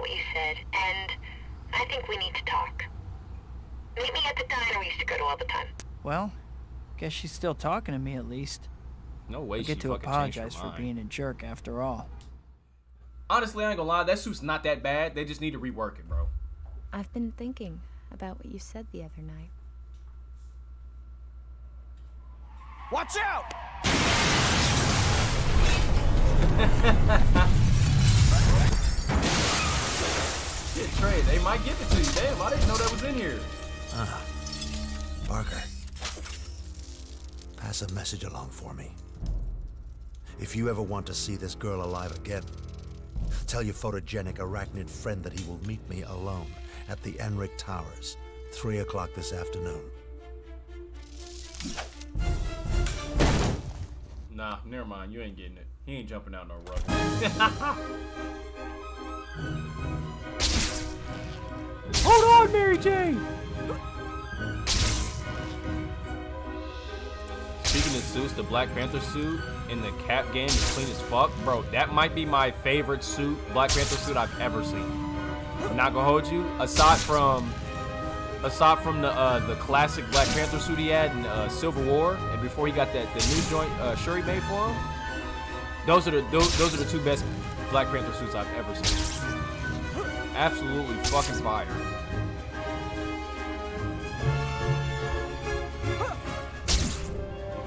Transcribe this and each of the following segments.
about what you said, and I think we need to talk. Meet me at the diner we used to go to all the time. Well, guess she's still talking to me at least. No way I she get to fucking changed her apologize for mind. being a jerk after all. Honestly, I ain't gonna lie. That suit's not that bad. They just need to rework it, bro. I've been thinking about what you said the other night. Watch out! Shit, Trey, they might give it to you. Damn, I didn't know that was in here. Ah, Parker, pass a message along for me. If you ever want to see this girl alive again, tell your photogenic arachnid friend that he will meet me alone at the Enric Towers, 3 o'clock this afternoon. Nah, never mind. You ain't getting it. He ain't jumping out no rug. Hold on, Mary Jane! Speaking of suits, the Black Panther suit in the Cap game is clean as fuck, bro. That might be my favorite suit, Black Panther suit I've ever seen. I'm not gonna hold you. Aside from, aside from the uh, the classic Black Panther suit he had in uh, Civil War, and before he got that the new joint uh, Shuri made for him, those are the those, those are the two best Black Panther suits I've ever seen. Absolutely fucking fire.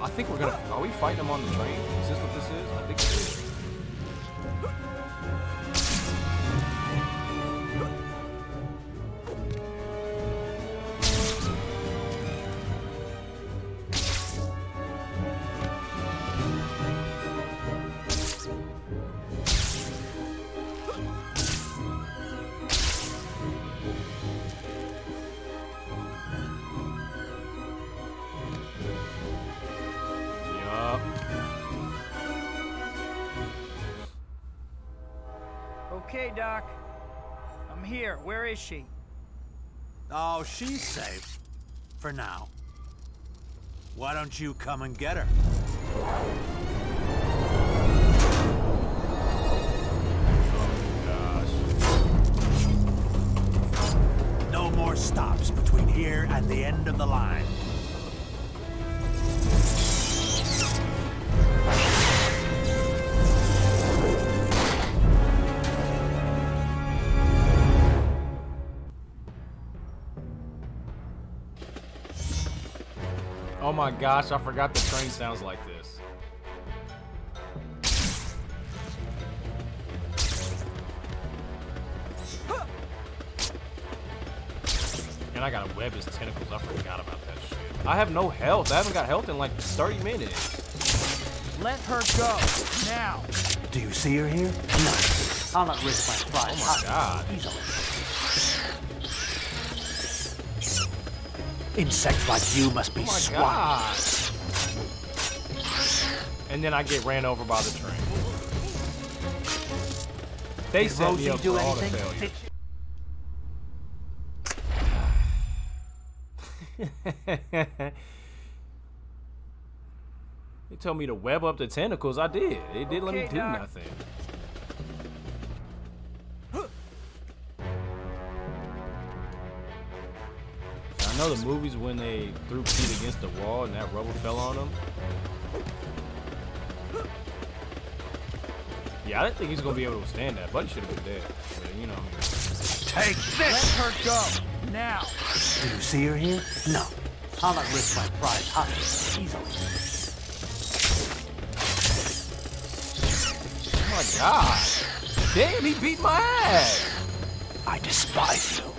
I think we're gonna. Are we fighting him on the train? Is this what this is? I think is she? Oh, she's safe. For now. Why don't you come and get her? No more stops between here and the end of the line. Oh my gosh, I forgot the train sounds like this. And I gotta web his tentacles. I forgot about that shit. I have no health. I haven't got health in like 30 minutes. Let her go. Now. Do you see her here? No. I'll not risk my life. Oh my god. Insects like you must be Oh my And then I get ran over by the train. They Did set me up do for all the anything? failures. They told me to web up the tentacles. I did. It didn't let me do Doc. nothing. I know the movies when they threw Pete against the wall and that rubber fell on him. Yeah, I didn't think he's gonna be able to withstand that. Buddy should have been dead. But, you know, Take this. Take Let this! her go. Now. Did you see her here? No. I'll not risk my pride. Huh? Easily. oh my god. Damn, he beat my ass. I despise you.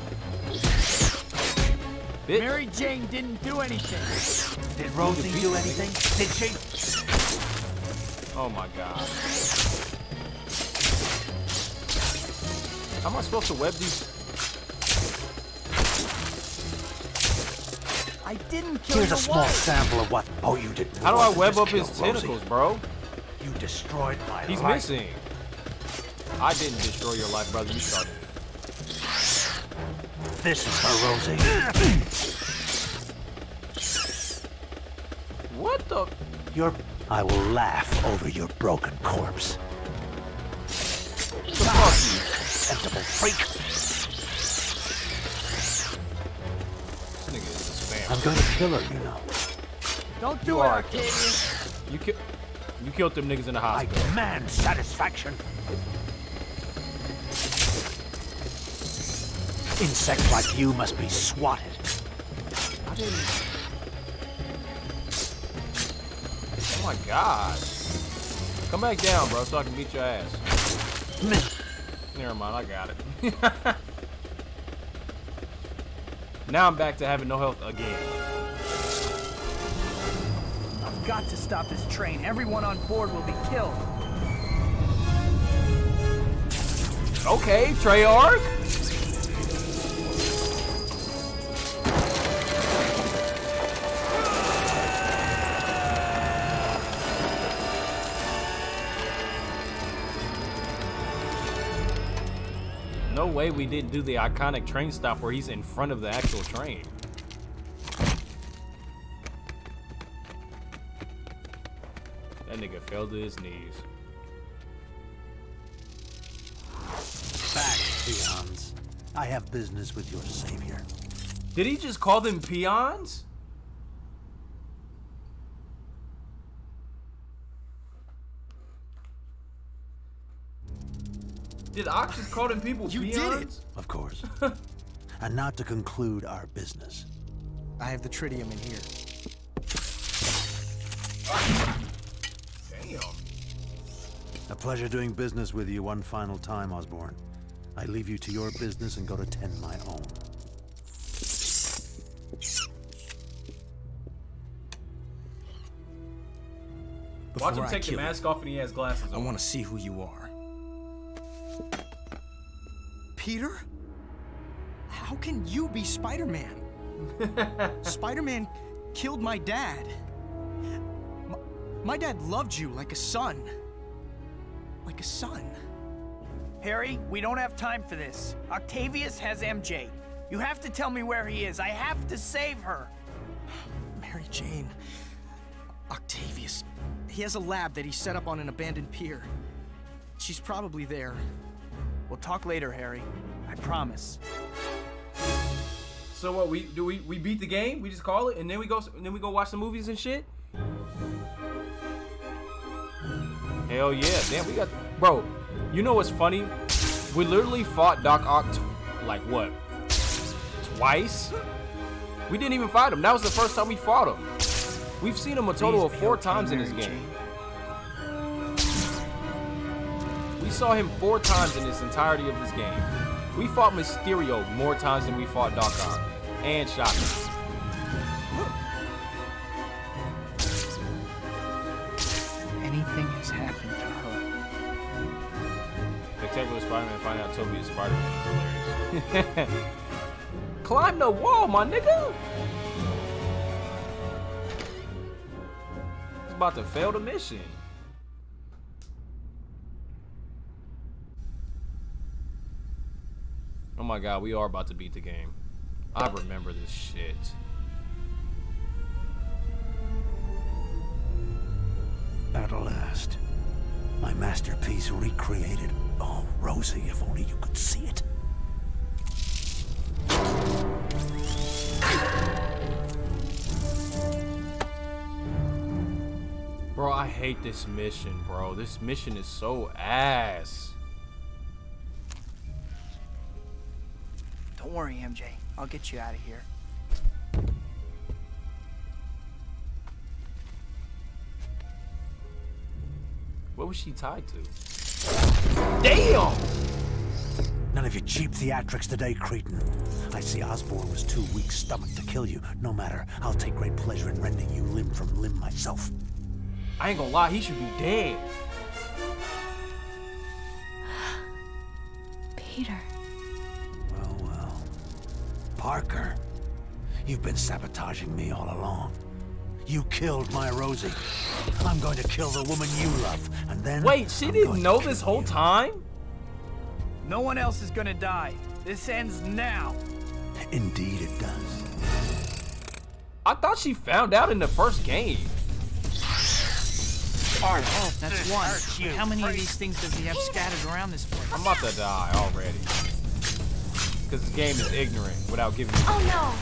Bitch. Mary Jane didn't do anything. Did Rosie do anything? Did she? Oh my god. How am I supposed to web these? I didn't kill Here's a small wife. sample of what. Oh, you did. How do I web up his kill Rosie. tentacles, bro? You destroyed my He's life. missing. I didn't destroy your life, brother. You started it. This is for Rosie. What the? Your. I will laugh over your broken corpse. Fuck you. contemptible freak. This nigga is a spam. I'm going to kill her, you know. Don't do You it, are. Octavius. You ki- You killed them niggas in the I hospital. demand satisfaction. Insects like you must be swatted. Oh my god. Come back down, bro, so I can beat your ass. Never mind, I got it. now I'm back to having no health again. I've got to stop this train. Everyone on board will be killed. Okay, Treyarch. No way we didn't do the iconic train stop where he's in front of the actual train. That nigga fell to his knees. Back, peons. I have business with your savior. Did he just call them peons? Did Ox just call them people You did it. Of course. and now to conclude our business. I have the tritium in here. Damn. A pleasure doing business with you one final time, Osborn. I leave you to your business and go to tend my own. Watch him I take the kill you, mask off and he has glasses on. I want to see who you are. Peter? How can you be Spider-Man? Spider-Man killed my dad. My, my dad loved you like a son. Like a son. Harry, we don't have time for this. Octavius has MJ. You have to tell me where he is. I have to save her. Mary Jane. Octavius. He has a lab that he set up on an abandoned pier. She's probably there. We'll talk later, Harry. I promise. So what? We do we we beat the game? We just call it and then we go and then we go watch the movies and shit. Hell yeah! Damn, we got bro. You know what's funny? We literally fought Doc Ock t- like what? Twice? We didn't even fight him. That was the first time we fought him. We've seen him a total Please of four times in this game. Saw him four times in this entirety of this game. We fought Mysterio more times than we fought Doc Ock and Shotgun. Anything has happened to her. Spectacular Spider-Man find out Tobey is Spider-Man. It's hilarious. Climb the wall, my nigga! He's about to fail the mission. My god, we are about to beat the game. I remember this shit. At last. My masterpiece recreated. Oh, Rosie, if only you could see it. Bro, I hate this mission, bro. This mission is so ass. Worry, MJ. I'll get you out of here. What was she tied to? Damn! None of your cheap theatrics today, Cretin. I see Osborn was too weak stomach to kill you. No matter, I'll take great pleasure in rending you limb from limb myself. I ain't gonna lie, he should be dead. Peter. Well, well. Parker, you've been sabotaging me all along. You killed my Rosie. I'm going to kill the woman you love, and then... Wait, she I'm didn't going know this whole you. time? No one else is gonna die. This ends now. Indeed it does. I thought she found out in the first game. Oh that's one. How many of these things does he have scattered around this place? I'm about to die already. Because this game is ignorant without giving me. Oh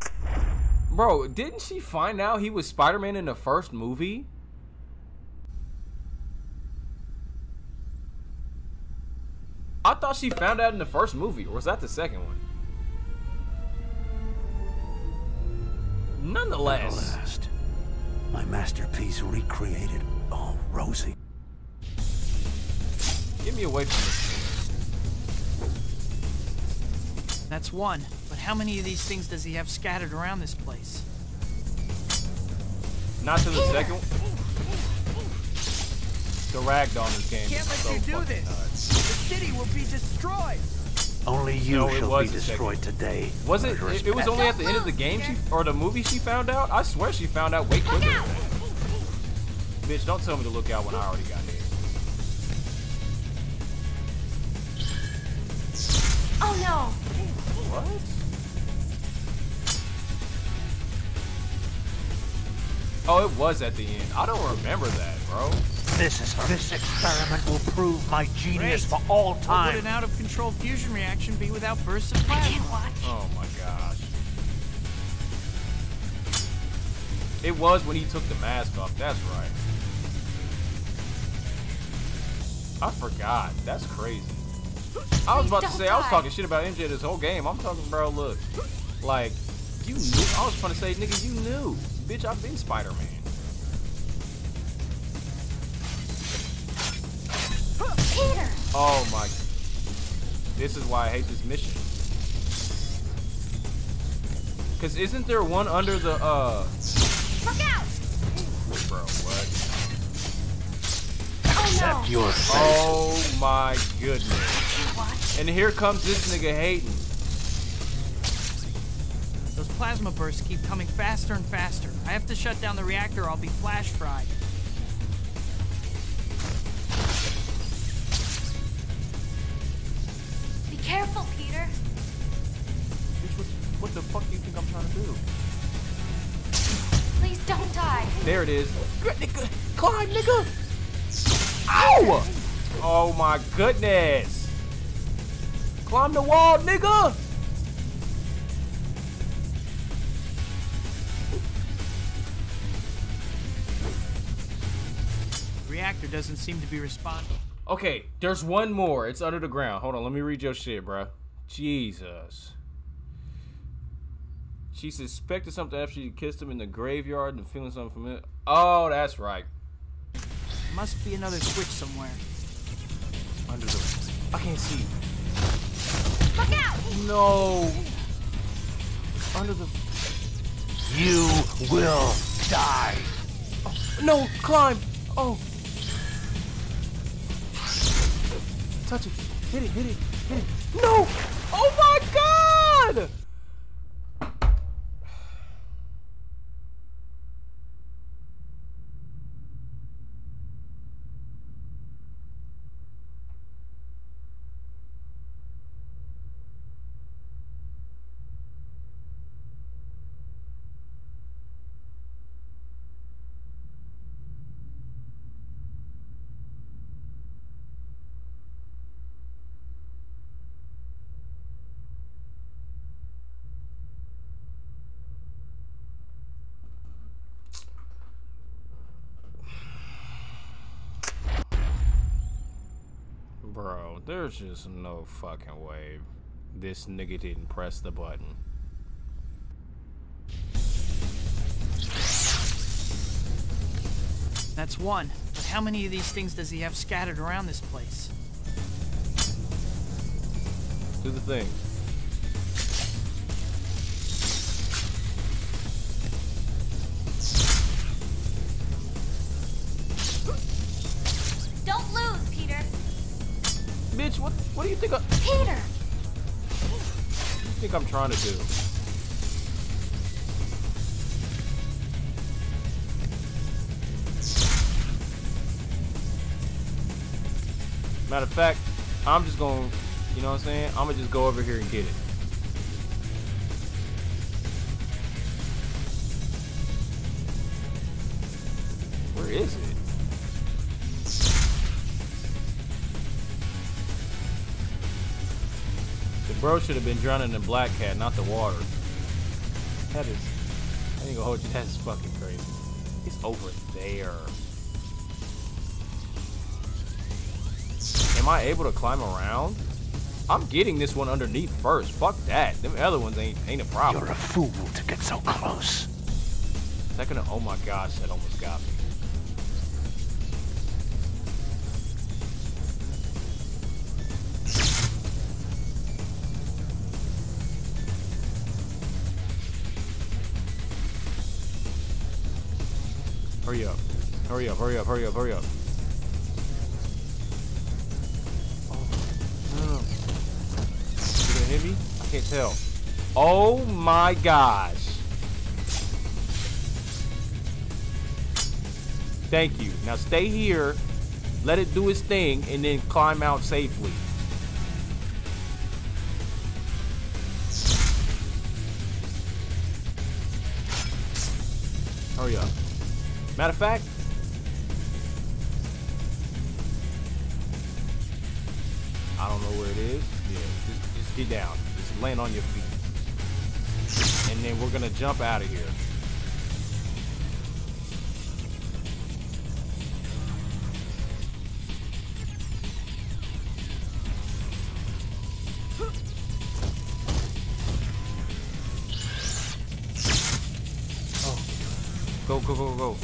no! Bro, didn't she find out he was Spider Man in the first movie? I thought she found out in the first movie, or was that the second one? Nonetheless, Last. My masterpiece recreated. Oh, Rosie. Get me away from this. That's one. But how many of these things does he have scattered around this place? Not to the second one. The ragdoll in this game Can't let so you do this. nuts. The city will be destroyed. Only you No, shall was be destroyed today. Was it? It, it was only at the end of the game she, or the movie she found out. I swear she found out way quicker. Than that. Bitch, don't tell me to look out when I already got hit. Oh! What? Oh, it was at the end. I don't remember that, bro. This is this experiment will prove my genius Great. for all time. What would an out of control fusion reaction be without bursts of plasma? Can't watch. Oh my gosh. It was when he took the mask off. That's right. I forgot. That's crazy. I was about to don't say I was talking shit about MJ this whole game. I'm talking, bro. Look, like you knew. I was trying to say, nigga, you knew. Bitch, I've been Spider-Man. Peter! Oh my. This is why I hate this mission. Cause isn't there one under the uh Look out! bro what? Oh Accept no! your fate. Oh my goodness. Can't watch. And here comes this nigga hating. Those plasma bursts keep coming faster and faster. I have to shut down the reactor or I'll be flash fried. Be careful, Peter. Bitch, what, what the fuck do you think I'm trying to do? Please don't die. There it is. Good nigga. Climb, nigga. Ow! Oh my goodness. Climb the wall, nigga. Reactor doesn't seem to be responding. Okay, there's one more. It's under the ground. Hold on, let me read your shit, bruh. Jesus. She suspected something after she kissed him in the graveyard and feeling something familiar. Oh, that's right. Must be another switch somewhere. Under the. I can't see. Look out! No. Under the. You will die. No, climb. Oh. Touch it. Hit it. Hit it. Hit it. No. Oh my God. Bro, there's just no fucking way this nigga didn't press the button. That's one. But how many of these things does he have scattered around this place? Do the thing. Do you think I, what do you think I'm trying to do? Matter of fact, I'm just gonna, you know what I'm saying? I'm gonna just go over here and get it. Bro should have been drowning in Black Cat, not the water. That is, I ain't gonna hold you. That is fucking crazy. It's over there. Am I able to climb around? I'm getting this one underneath first. Fuck that. Them other ones ain't ain't a problem. You're a fool to get so close. Second, oh my gosh, that almost got me. Hurry up. Hurry up, hurry up, hurry up, hurry up. Oh. You gonna hit me? I can't tell. Oh my gosh. Thank you. Now stay here, let it do its thing, and then climb out safely. Hurry up. Matter of fact, I don't know where it is. Yeah, just, just get down. Just land on your feet. And then we're gonna jump out of here. Go, go, go, go.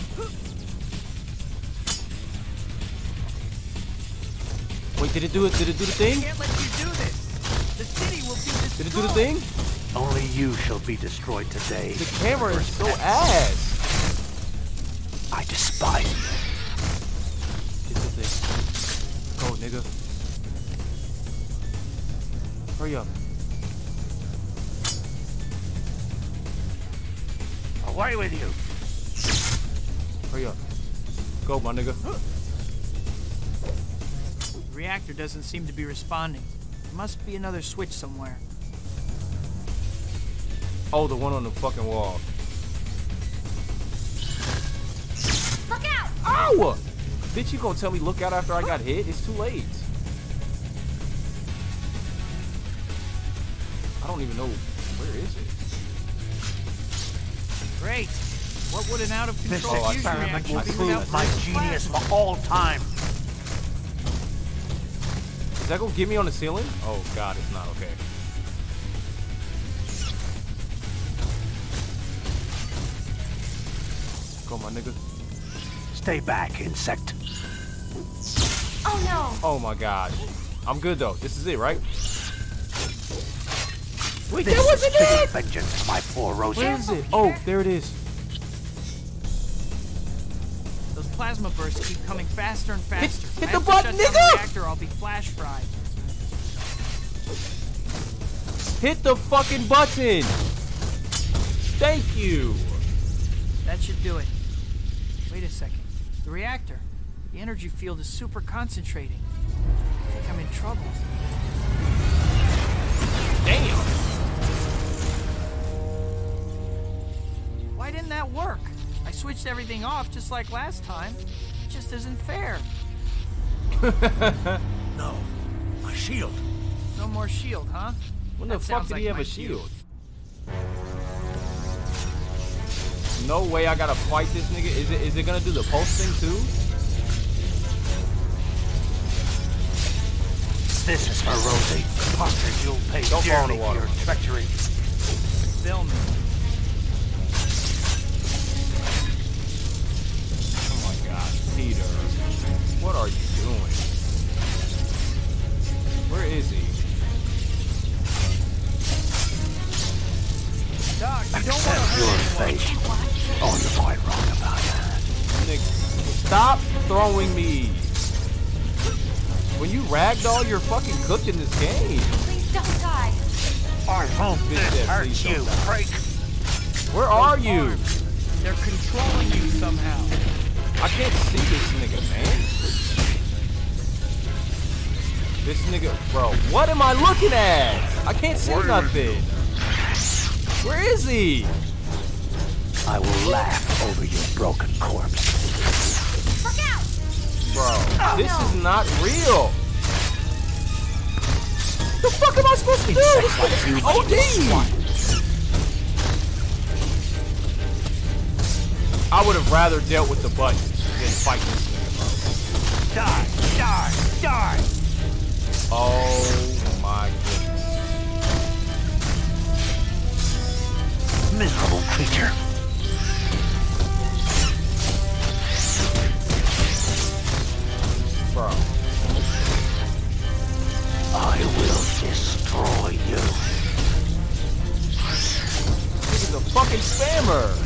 Wait, did it do it? Did it do the thing? Can't let you do this. The city will be destroyed. Did it do the thing? Only you shall be destroyed today. The camera is so ass. I despise you. Get the thing. Go, nigga. Hurry up. Away with you. Hurry up. Go, my nigga. The reactor doesn't seem to be responding. There must be another switch somewhere. Oh, the one on the fucking wall. Look out! Ow! Bitch, you gonna tell me look out after I got hit? It's too late. I don't even know. Where is it? Great. What would an out of This control fusion experiment will prove my genius plasma? for all time. Is that gonna get me on the ceiling? Oh god, it's not okay. Go, my nigga. Stay back, insect. Oh no! Oh my god. I'm good though. This is it, right? Wait, This that wasn't is fitting it! vengeance my poor Rosie. Where is it? Oh, there it is. Plasma bursts keep coming faster and faster. hit hit the button, nigga! Reactor, I'll be flash fried. Hit the fucking button! Thank you! That should do it. Wait a second. The reactor. The energy field is super concentrating. I think I'm in trouble. Damn! Why didn't that work? I switched everything off just like last time. It just isn't fair. No, my shield. No more shield, huh? When the fuck sounds did he have a my view. shield? No way I gotta fight this nigga. Is it is it gonna do the pulse thing too? This is for Rosie. Parker, you'll pay Don't fall in the dearly for water. your treachery. Film What are you doing? Where is he? Doc, you don't want to Accept your hurt anyone. fate. Oh, you're quite wrong about that. Nigga, stop throwing me! When you ragdoll, you're fucking cooked in this game. Please don't die. I hope Bitch this said, hurts "Please don't you, die." freak. Where are you? Arms. They're controlling you somehow. I can't see this nigga, man. This nigga, bro, what am I looking at? I can't see nothing. Where is he? I will laugh over your broken corpse. Look out! Bro, oh, this is not real. The fuck am I supposed to do? Insects like you OD! I would have rather dealt with the buttons than fight this nigga, Die, die, Miserable creature. Bro. I will destroy you. This is a fucking spammer.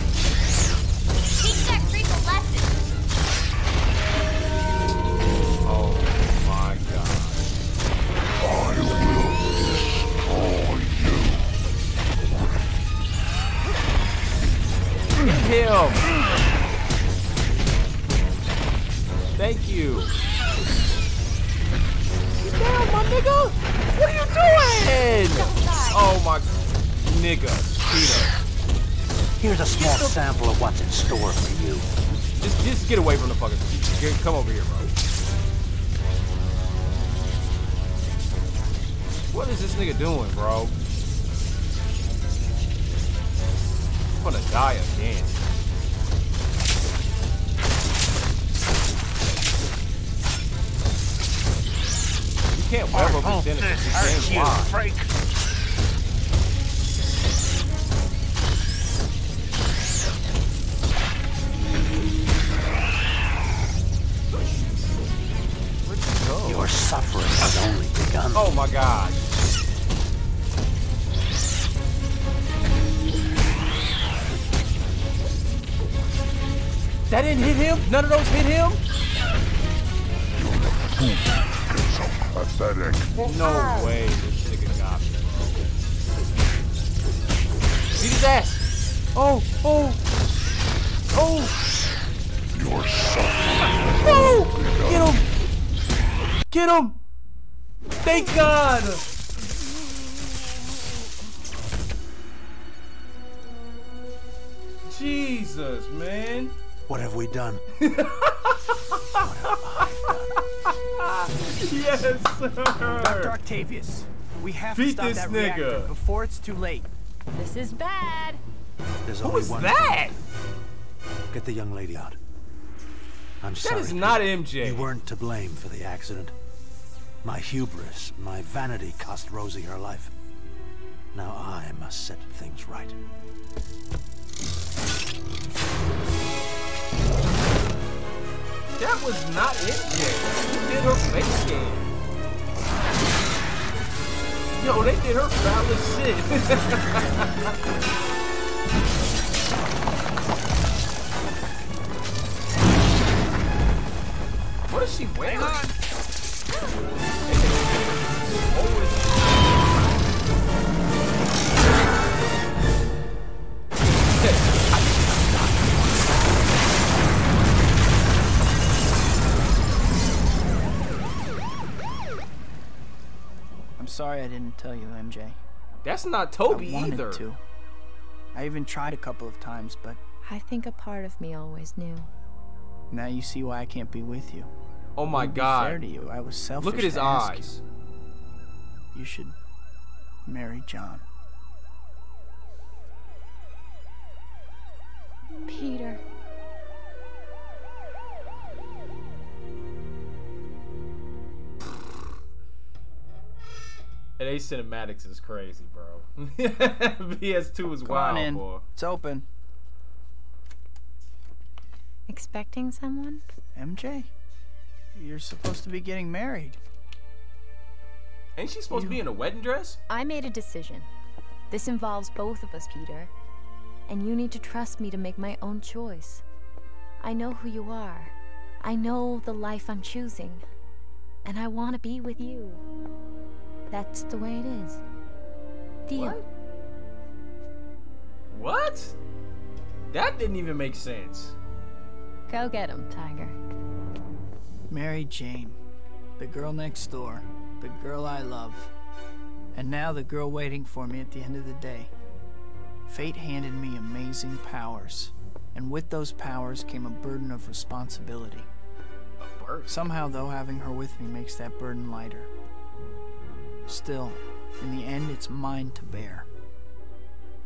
Nigga, Peter. Here's a small sample of what's in store for you. Just just get away from the fucking come over here, bro. What is this nigga doing, bro? I'm gonna die again. You can't web up. This freak. Only. Oh my god. That didn't hit him? None of those hit him? No way this nigga got me. Beat his ass! Oh, oh, oh! Your son. No! Get him! Get him! Thank God! Jesus, man. What have we done? Yes, sir. Dr. sir. Octavius, we have Beat to stop this that nigga. reactor before it's too late. This is bad. There's Who only is one. that? Get the young lady out. I'm That sorry. is not MJ. You weren't to blame for the accident. My hubris, my vanity cost Rosie her life. Now I must set things right. That was not MJ. Who did her face game. Yo, they did her foul as shit. what is she wearing? I'm sorry I didn't tell you, MJ. That's not Toby I wanted either. to. I even tried a couple of times, but I think a part of me always knew. now you see why I can't be with you. Oh my To be fair god. to you, I was selfish. Look at his to ask you. eyes. You should marry John. Peter. And A cinematics is crazy, bro. PS2 is Go wild, on in. boy. It's open. Expecting someone? MJ, you're supposed to be getting married. Ain't she supposed to be in a wedding dress? I made a decision. This involves both of us, Peter. And you need to trust me to make my own choice. I know who you are. I know the life I'm choosing. And I want to be with you. That's the way it is. Deal. What? That didn't even make sense. Go get him, Tiger. Mary Jane, the girl next door, the girl I love, and now the girl waiting for me at the end of the day. Fate handed me amazing powers, and with those powers came a burden of responsibility. A bird. Somehow, though, having her with me makes that burden lighter. Still, in the end, it's mine to bear.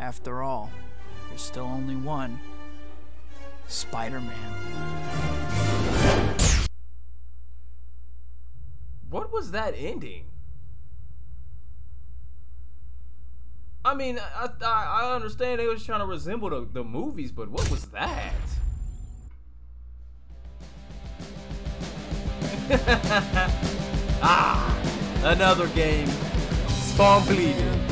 After all, there's still only one Spider Man. What was that ending? I mean, I, I, I understand they was trying to resemble the, the movies, but what was that? ah, another game. Spawn bleeding.